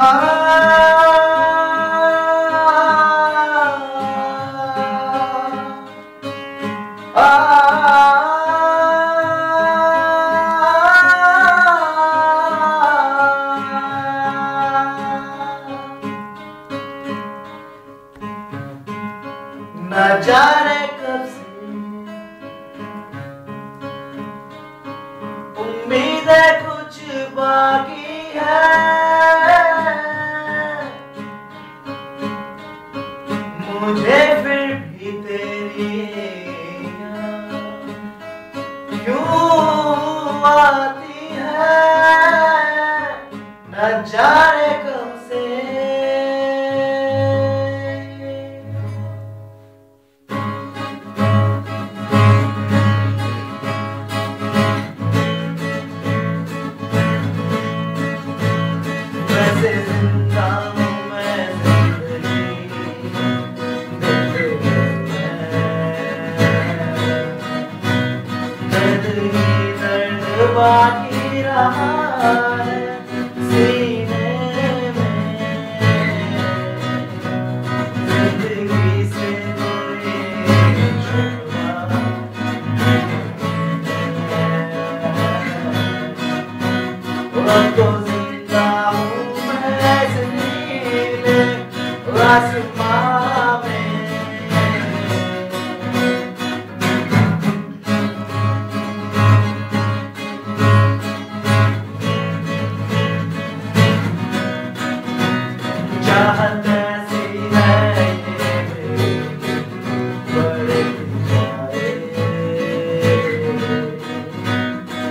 न जाने कब से उम्मीदें क्यों आती है? न जाने कब से दर्द बाकी रहा है सीने में जिंदगी से कोई शिकवा अब तो जिंदा हूँ मैं इस नीले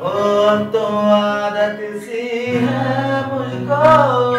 Oh, toada te se remuscou